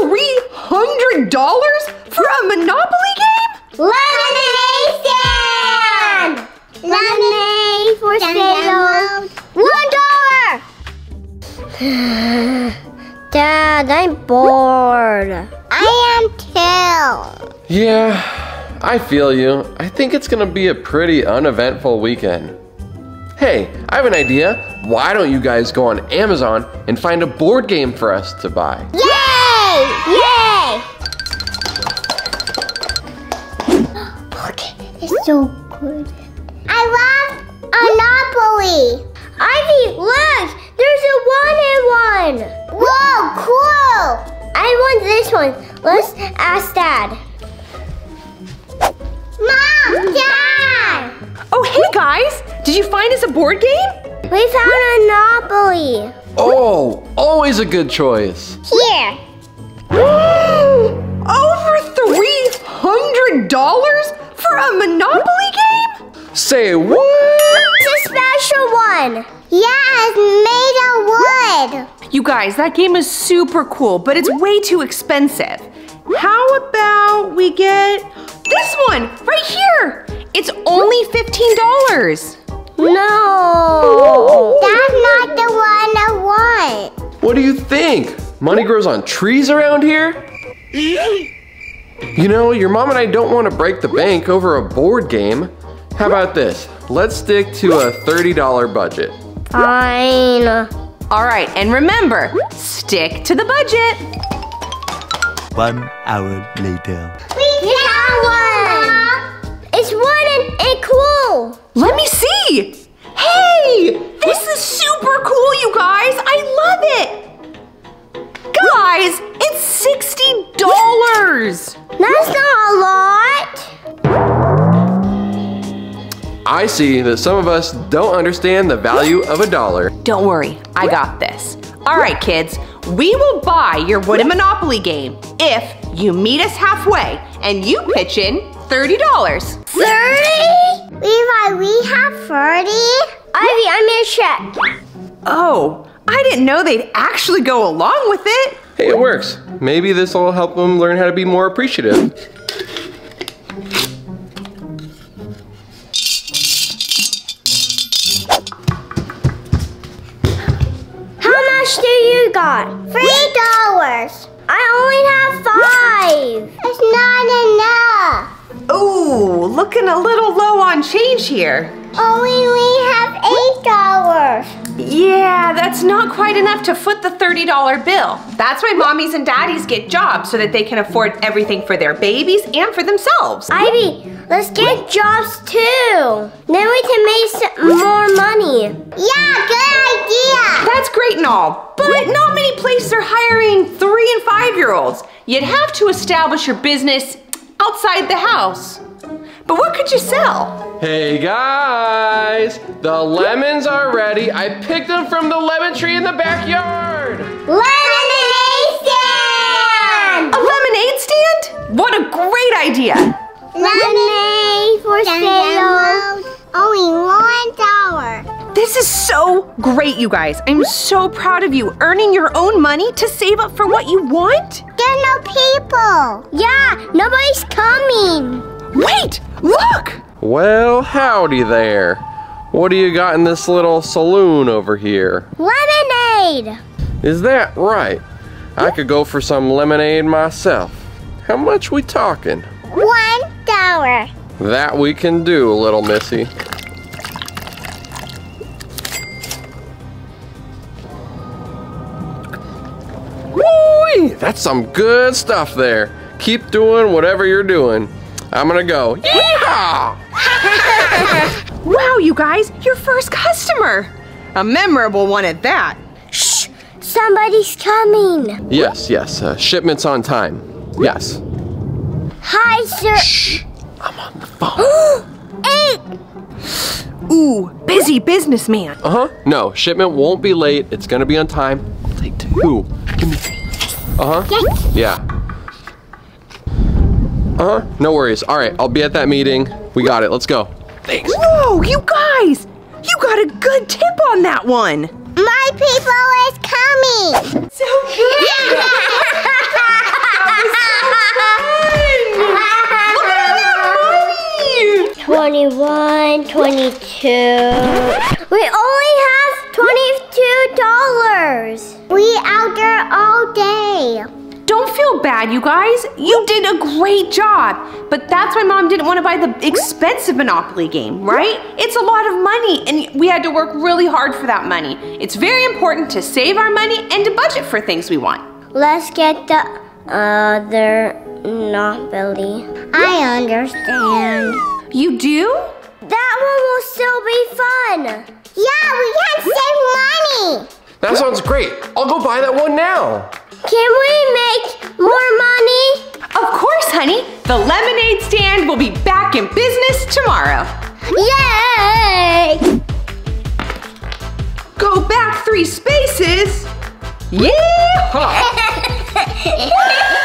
$300 for a Monopoly game? Lemonade stand! Lemonade for sale. One dollar! Dad, I'm bored. I am too. Yeah, I feel you. I think it's gonna be a pretty uneventful weekend. Hey, I have an idea. Why don't you guys go on Amazon and find a board game for us to buy? Yay! So good. I love Monopoly. Ivy, look! There's a one in one. Whoa, cool! I want this one. Let's ask Dad. Mom, Dad! Oh, hey guys! Did you find us a board game? We found a Monopoly. Oh, always a good choice. Here. Over $300 for a Monopoly game? Say what? It's a special one. Yeah, it's made of wood. You guys, that game is super cool, but it's way too expensive. How about we get this one right here? It's only $15. No. That's not the one I want. What do you think? Money grows on trees around here? You know, your mom and I don't want to break the bank over a board game. How about this? Let's stick to a $30 budget. Fine. All right, and remember, stick to the budget. One hour later. We found one. It's one and, and cool. Let me see. Hey, this is super cool, you guys. I love it. Guys, it's $60. That's not a lot. I see that some of us don't understand the value of a dollar. Don't worry, I got this. All right, kids, we will buy your wooden Monopoly game if you meet us halfway and you pitch in $30. 30? Levi, we have 30? Ivy, I'm gonna check. Oh, I didn't know they'd actually go along with it. Hey, it works. Maybe this will help them learn how to be more appreciative. How much do you got? Three dollars. I only have five. It's not enough. Ooh, looking a little low on change here. Only we have eight dollars. Yeah, that's not quite enough to foot the $30 bill. That's why mommies and daddies get jobs so that they can afford everything for their babies and for themselves. Ivy, let's get jobs too. Then we can make some more money. Yeah, good idea. That's great and all, but not many places are hiring three and five year olds. You'd have to establish your business outside the house. But what could you sell? Hey guys, the lemons are ready. I picked them from the lemon tree in the backyard. Lemonade stand. A lemonade stand? What a great idea! Lemonade for sale. Only one dollar. This is so great, you guys. I'm so proud of you earning your own money to save up for what you want. There are no people. Yeah, nobody's coming. Wait, look! Well, howdy there. What do you got in this little saloon over here? Lemonade. Is that right? I could go for some lemonade myself. How much we talking? One dollar. That we can do, little missy. Woo! That's some good stuff there. Keep doing whatever you're doing. I'm gonna go. Yeehaw! Wow, you guys, your first customer. A memorable one at that. Shh. Somebody's coming. Yes, yes. Uh, shipment's on time. Yes. Hi, sir. Shh, I'm on the phone. Eight. Ooh, busy businessman. Uh huh. No, shipment won't be late. It's gonna be on time. I'll take two. Give me. Uh huh. Yeah. Uh-huh, no worries. All right, I'll be at that meeting. We got it, let's go. Thanks. Whoa, you guys! You got a good tip on that one! My people is coming! So cute! Yeah. that was so fun! 21, We only have $22. We out there all day. Don't feel bad, you guys. You did a great job. But that's why mom didn't want to buy the expensive Monopoly game, right? It's a lot of money, and we had to work really hard for that money. It's very important to save our money and to budget for things we want. Let's get the other Monopoly. I understand. You do? That one will still be fun. Yeah, we can save money. That sounds great. I'll go buy that one now. Can we make more money? Of course, honey. The lemonade stand will be back in business tomorrow. Yay! Go back three spaces. Yeah!